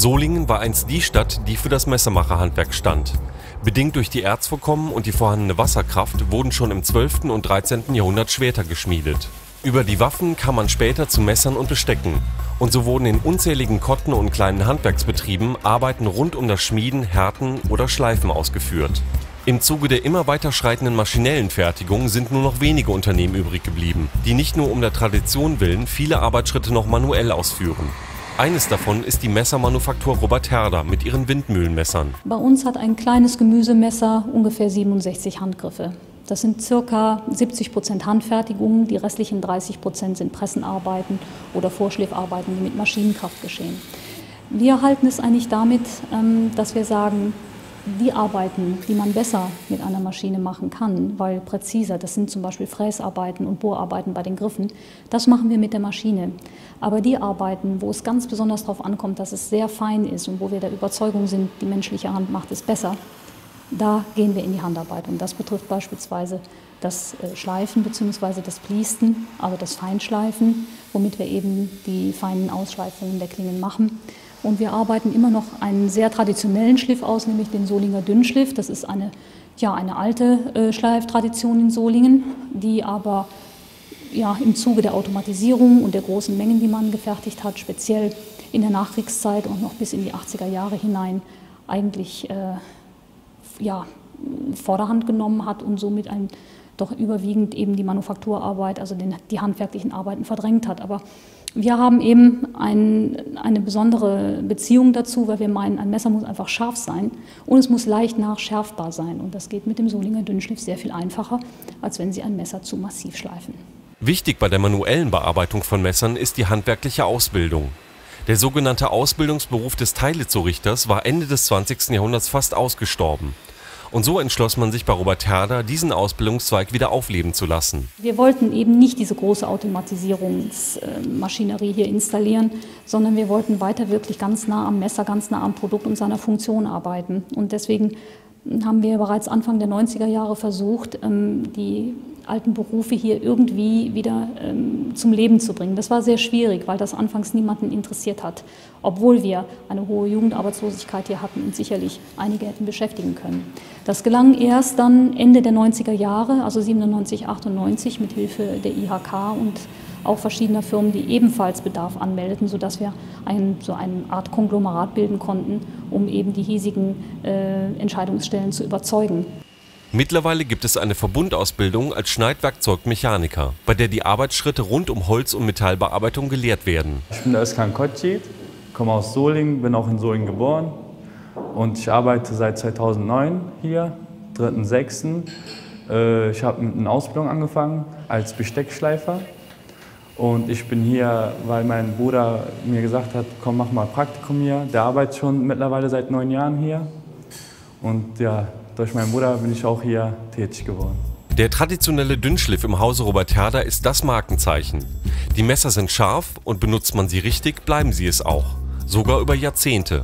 Solingen war einst die Stadt, die für das Messermacherhandwerk stand. Bedingt durch die Erzvorkommen und die vorhandene Wasserkraft wurden schon im 12. und 13. Jahrhundert Schwerter geschmiedet. Über die Waffen kam man später zu Messern und Bestecken. Und so wurden in unzähligen Kotten und kleinen Handwerksbetrieben Arbeiten rund um das Schmieden, Härten oder Schleifen ausgeführt. Im Zuge der immer weiter schreitenden maschinellen Fertigung sind nur noch wenige Unternehmen übrig geblieben, die nicht nur um der Tradition willen viele Arbeitsschritte noch manuell ausführen. Eines davon ist die Messermanufaktur Robert Herder mit ihren Windmühlenmessern. Bei uns hat ein kleines Gemüsemesser ungefähr 67 Handgriffe. Das sind circa 70 Prozent Handfertigungen, die restlichen 30 Prozent sind Pressenarbeiten oder Vorschläfarbeiten, die mit Maschinenkraft geschehen. Wir halten es eigentlich damit, ähm, dass wir sagen, die Arbeiten, die man besser mit einer Maschine machen kann, weil präziser, das sind zum Beispiel Fräsarbeiten und Bohrarbeiten bei den Griffen, das machen wir mit der Maschine. Aber die Arbeiten, wo es ganz besonders darauf ankommt, dass es sehr fein ist und wo wir der Überzeugung sind, die menschliche Hand macht es besser, da gehen wir in die Handarbeit. Und das betrifft beispielsweise das äh, Schleifen bzw. das Pliesten, also das Feinschleifen, womit wir eben die feinen Ausschleifungen der Klingen machen. Und wir arbeiten immer noch einen sehr traditionellen Schliff aus, nämlich den Solinger Dünnschliff. Das ist eine, ja, eine alte äh, Schleiftradition in Solingen, die aber ja, im Zuge der Automatisierung und der großen Mengen, die man gefertigt hat, speziell in der Nachkriegszeit und noch bis in die 80er Jahre hinein, eigentlich äh, ja, Vorderhand genommen hat und somit ein, doch überwiegend eben die Manufakturarbeit, also den, die handwerklichen Arbeiten verdrängt hat. Aber wir haben eben ein, eine besondere Beziehung dazu, weil wir meinen, ein Messer muss einfach scharf sein und es muss leicht nachschärfbar sein. Und das geht mit dem Solinger Dünnschliff sehr viel einfacher, als wenn Sie ein Messer zu massiv schleifen. Wichtig bei der manuellen Bearbeitung von Messern ist die handwerkliche Ausbildung. Der sogenannte Ausbildungsberuf des Teilezurichters war Ende des 20. Jahrhunderts fast ausgestorben. Und so entschloss man sich bei Robert Herder, diesen Ausbildungszweig wieder aufleben zu lassen. Wir wollten eben nicht diese große Automatisierungsmaschinerie hier installieren, sondern wir wollten weiter wirklich ganz nah am Messer, ganz nah am Produkt und seiner Funktion arbeiten. Und deswegen haben wir bereits Anfang der 90er Jahre versucht, ähm, die alten Berufe hier irgendwie wieder ähm, zum Leben zu bringen. Das war sehr schwierig, weil das anfangs niemanden interessiert hat, obwohl wir eine hohe Jugendarbeitslosigkeit hier hatten und sicherlich einige hätten beschäftigen können. Das gelang erst dann Ende der 90er Jahre, also 97, 98, mit Hilfe der IHK und auch verschiedener Firmen, die ebenfalls Bedarf anmeldeten, sodass wir ein, so eine Art Konglomerat bilden konnten, um eben die hiesigen äh, Entscheidungsstellen zu überzeugen. Mittlerweile gibt es eine Verbundausbildung als Schneidwerkzeugmechaniker, bei der die Arbeitsschritte rund um Holz- und Metallbearbeitung gelehrt werden. Ich bin Özkan Kotschid, komme aus Solingen, bin auch in Solingen geboren und ich arbeite seit 2009 hier, 3.6. Äh, ich habe mit einer Ausbildung angefangen als Besteckschleifer und ich bin hier, weil mein Bruder mir gesagt hat, komm, mach mal Praktikum hier. Der arbeitet schon mittlerweile seit neun Jahren hier. Und ja, durch meinen Bruder bin ich auch hier tätig geworden. Der traditionelle Dünnschliff im Hause Robert Herder ist das Markenzeichen. Die Messer sind scharf und benutzt man sie richtig, bleiben sie es auch. Sogar über Jahrzehnte.